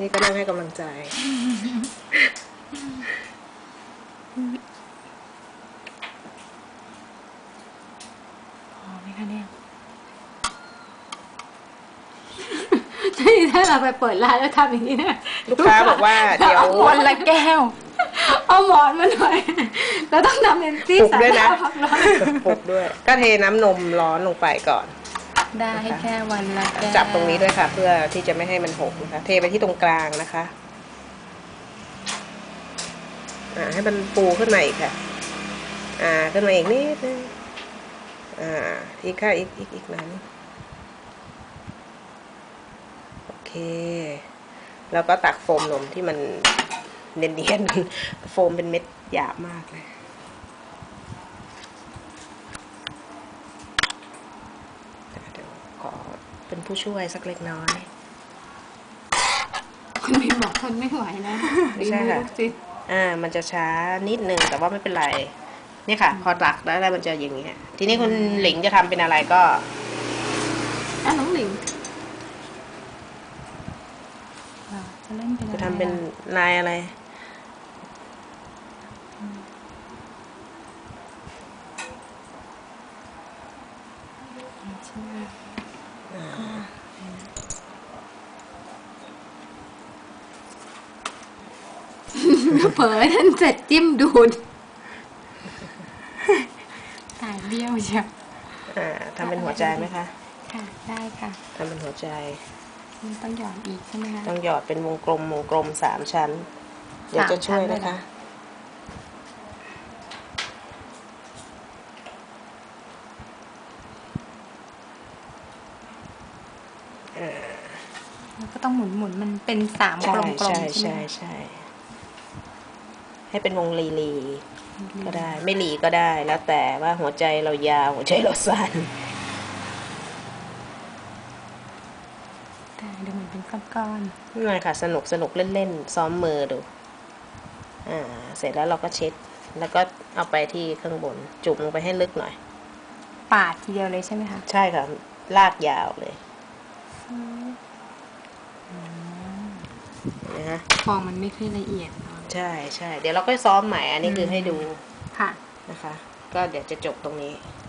นี่ก็นั่งให้กำลังใจ พอไหมคะเนี่ยนี่ถ้าเราไปเปิดร้านแล้วทำอย่างนี้นะลูกค้าบอกว่าเดี๋ยวอาวันละแก้ว เอาหมอนมาหน่อยแล้วต้องทำเป็นที่ปลุกสาด้วยนะพักร้อน ปลุกด้วย ก็เทน้ำนมร้อนลงไปก่อน ได้แค่วันละแก้วจับตรงนี้ด้วยค่ะ เพื่อที่จะไม่ให้มันหกนะคะ เทไปที่ตรงกลางนะคะอ่าให้มันปูขึ้นมาอีกค่ะ อ่าขึ้นมาอีกนิดนึงอ่าอีกค่ะอีกอีกอีกหนั้นโอเค แล้วก็ตักโฟมนมที่มันเนียนๆโฟมเป็นเม็ดหยาบมากเลย เดี๋ยวขอ เป็นผู้ช่วยสักเล็กน้อย คุณพิมบอกทนไม่ไหวนะไม่ใช่ค่ะ ลูกจิตอ่ามันจะช้านิดนึงแต่ว่าไม่เป็นไรเนี่ยค่ะ พอตักได้แล้วมันจะอย่างเงี้ยทีนี้คุณหลิงจะทำเป็นอะไรก็ อะน้องหลิงอ่าจะเล่นเป็นอไรจะทำเป็นลายอะไร ใช่ไหม เผลอท่านเสร็จจิ้มดูดตายเบี้ยวเชียวอ่าทำเป็นหัวใจไหมคะ ค่ะ ได้ค่ะทำเป็นหัวใจมันต้องหยอดอีกใช่ไหมคะ ต้องหยอดเป็นวงกลมวงกลมสามชั้น เดี๋ยวจะช่วยสามชั้นเลยนะเหรอคะ แล้ว ก็ต้องหมุนหมุนๆมันเป็นสามกใช่ลมๆใช่ใช่ไหมใช่คะใช่ให้เป็นวงลีลีก็ได้ ไม่ลีก็ได้ แล้วแต่ว่าหัวใจเรายาวหัวใจเราสั้นแต่ดูเหมือนเป็นก้อนนี่เลยค่ะ สนุกสนุกเล่นๆ ซ้อมมือดู อ่า เสร็จแล้วเราก็เช็ด แล้วก็เอาไปที่ข้างบน จุ่มลงไปให้ลึกหน่อยๆปาดทีเดียวเลยใช่ไหมคะ ใช่ค่ะ ลากยาวเลย นะฮะฟองมันไม่ค่อยละเอียดเนอะใช่ใช่เดี๋ยวเราก็ซ้อมใหม่อันนี้คือให้ดูค่ะนะคะ ก็เดี๋ยวจะจบตรงนี้อ